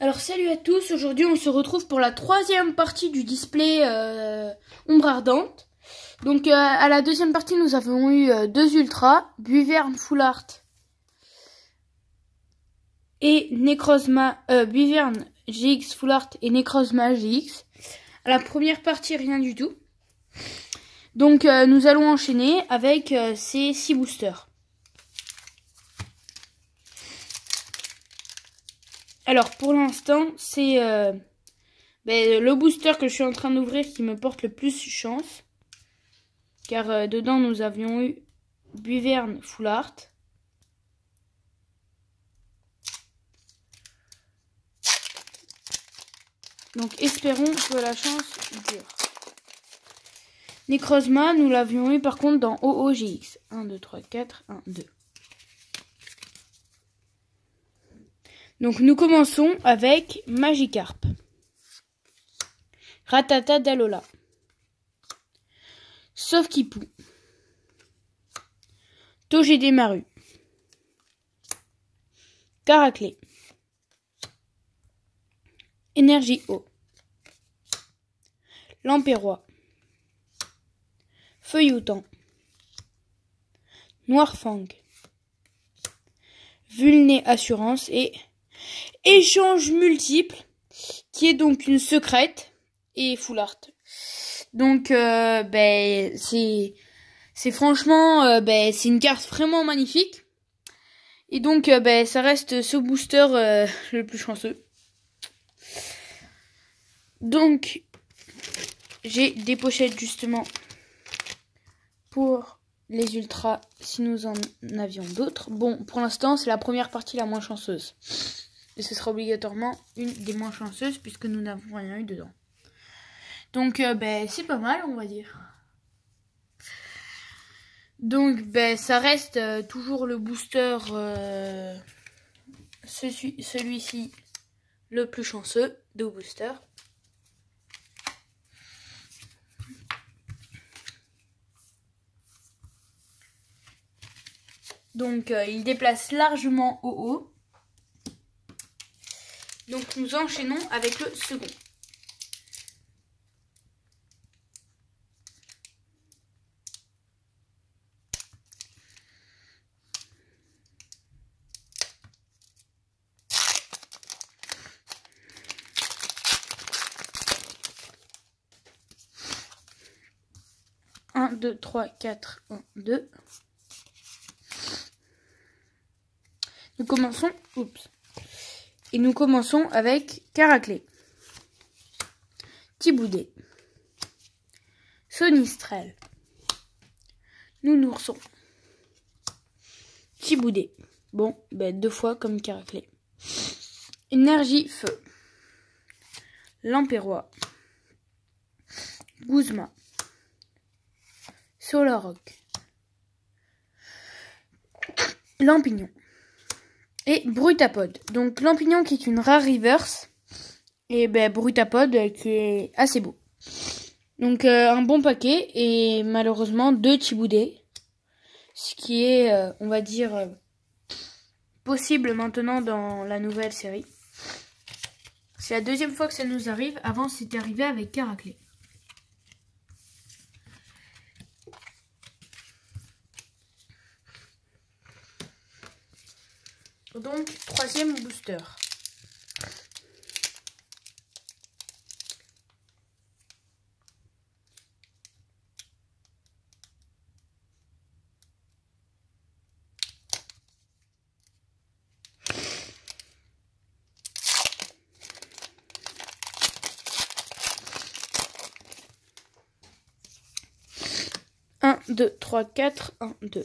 Alors salut à tous, aujourd'hui on se retrouve pour la troisième partie du display euh, ombre ardente. Donc euh, à la deuxième partie nous avons eu euh, deux ultras, Buiverne Full Art et Necrozma, Buiverne GX Full et Necrozma GX. À la première partie rien du tout. Donc nous allons enchaîner avec ces six boosters. Alors pour l'instant, c'est euh, ben, le booster que je suis en train d'ouvrir qui me porte le plus chance. Car euh, dedans nous avions eu Buverne Full Art. Donc espérons que la chance dure. Necrozma, nous l'avions eu par contre dans OOGX. 1, 2, 3, 4, 1, 2. Donc nous commençons avec Magikarp. Ratata Dalola. Sauf-Kipou. Togédé Maru. Caraclé. Énergie eau. Lampérois. Feuilloutant. Noirfang. Vulné Assurance et échange multiple, qui est donc une secrète et full art. Donc, euh, ben, c'est, c'est franchement, euh, ben, c'est une carte vraiment magnifique. Et donc, euh, ben, ça reste ce booster le plus chanceux. Donc, j'ai des pochettes justement pour les ultras si nous en avions d'autres. Bon, pour l'instant, c'est la première partie la moins chanceuse. Et ce sera obligatoirement une des moins chanceuses puisque nous n'avons rien eu dedans. Donc, euh, ben, c'est pas mal, on va dire. Donc, ben, ça reste euh, toujours le booster, euh, celui- celui-ci, le plus chanceux de booster. Donc, il déplace largement au haut. Donc, nous enchaînons avec le second. Un, deux, trois, quatre, un, deux. Nous commençons. Oups. Et nous commençons avec Caraclé. Thiboudet. Sonistrel. Nounourson. Thiboudet. Bon, ben deux fois comme Caraclé. Énergie Feu. Lampérois. Guzma. Solorock. Lampignon et Brutapod. Donc Lampignon qui est une rare reverse et ben Brutapod euh, qui est assez beau. Donc euh, un bon paquet et malheureusement deux Chiboudés. Ce qui est, euh, on va dire, possible maintenant dans la nouvelle série. C'est la deuxième fois que ça nous arrive. Avant c'était arrivé avec Caraclé. Troisième booster. Un, deux, trois, quatre, un, deux.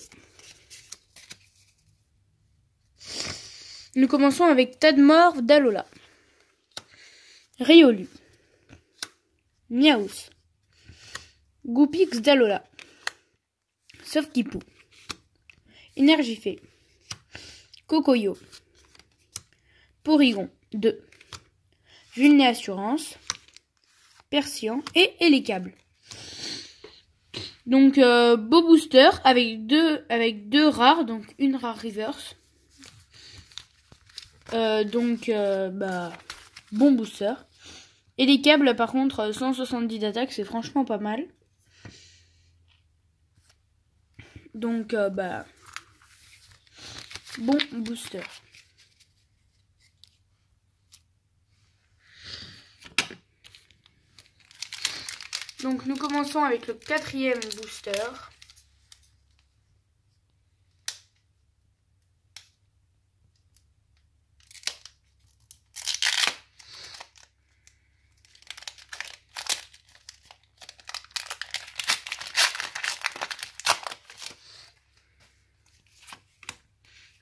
Nous commençons avec Tadmor d'Alola. Riolu. Miaus. Goupix d'Alola. Sauf-Kipou. Énergifée. Cocoyo. Porygon 2. Vulné Assurance. Persian et Hélicable. Donc euh, beau booster avec deux avec deux rares, donc une rare reverse. Euh, donc, euh, bah, bon booster. Et les câbles, par contre, 170 d'attaque, c'est franchement pas mal. Donc, euh, bah, bon booster. Donc, nous commençons avec le quatrième booster.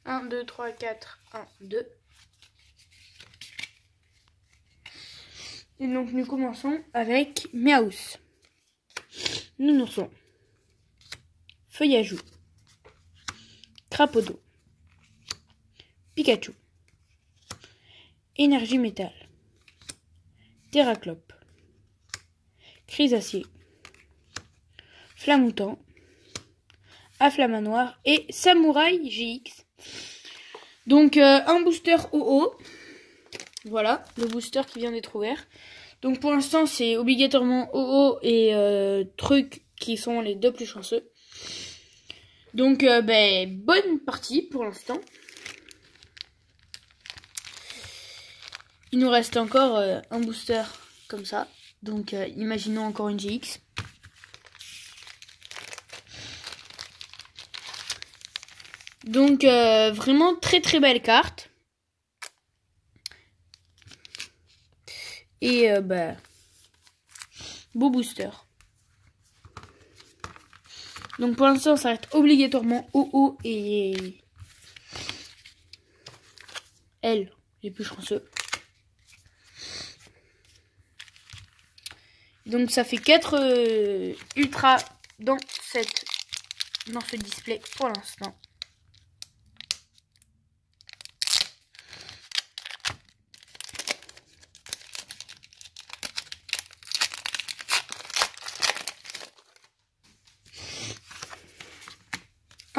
Un, deux, trois, quatre, un, deux. Et donc nous commençons avec Miaus. Nounourson. Feuillajou. Crapaud Pikachu. Énergie métal. Terraclope. Chrysacier. Flamoutant. Afflamanoir et Samouraï GX. Donc euh, un booster OO. Voilà, le booster qui vient d'être ouvert. Donc pour l'instant, c'est obligatoirement OO et euh, truc qui sont les deux plus chanceux. Donc euh, ben, bonne partie pour l'instant. Il nous reste encore un booster comme ça. Donc imaginons encore une GX. Donc vraiment très très belle carte. Et euh, bah, beau booster. Donc pour l'instant, ça reste obligatoirement OO et L, les plus chanceux. Donc ça fait 4 euh, ultra dans cette dans ce display pour l'instant.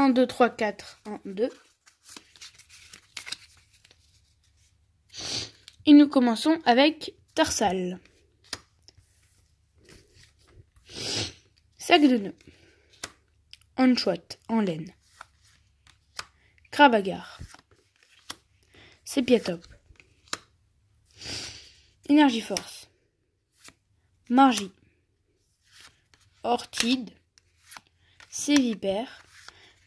1, 2, 3, 4, 1, 2. Et nous commençons avec Tarsal. Sac de nœuds. Anchoite en laine. Crabagar. Sépiatop. Énergie Force. Margie. Ortide. Sévipère.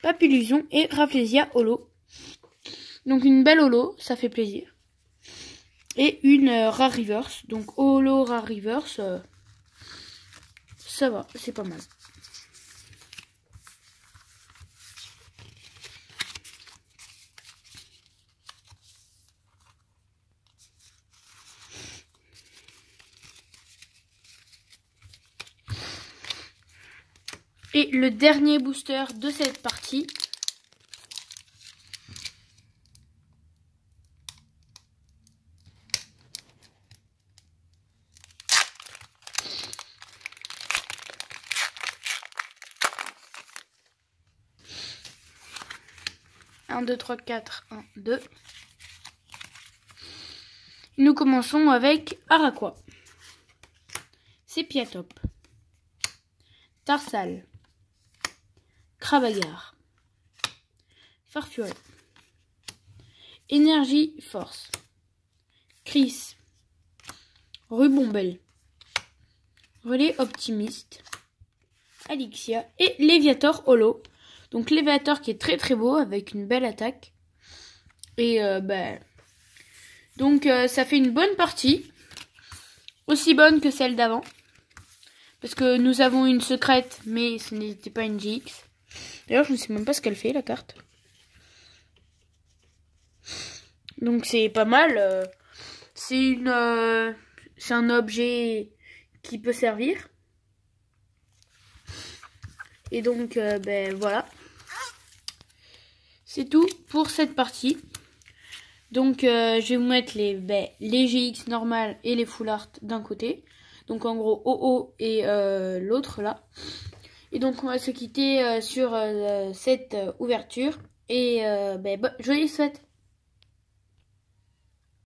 Papillusion et Rafflesia Holo. Donc une belle holo, ça fait plaisir. Et une euh, Rare Reverse. Donc holo Rare Reverse, euh, ça va, c'est pas mal. Et le dernier booster de cette partie. Un, deux, trois, quatre, un, deux. Nous commençons avec Araqua. Sépiatop. Tarsal. Crabagar. Farfuret. Énergie Force. Chris. Rubombel. Relais Optimiste. Alixia et Léviator Holo. Donc Léviator qui est très très beau avec une belle attaque. Et euh, ben, donc euh, ça fait une bonne partie. Aussi bonne que celle d'avant. Parce que nous avons une secrète, mais ce n'était pas une GX. D'ailleurs, je ne sais même pas ce qu'elle fait, la carte. Donc c'est pas mal. Euh, euh, c'est un objet qui peut servir. Et donc, euh, ben voilà. C'est tout pour cette partie. Donc, je vais vous mettre les, ben, les GX normales et les full art d'un côté. Donc, en gros, OO et l'autre là. Et donc on va se quitter euh, sur euh, cette euh, ouverture. Et ben, joyeuse fête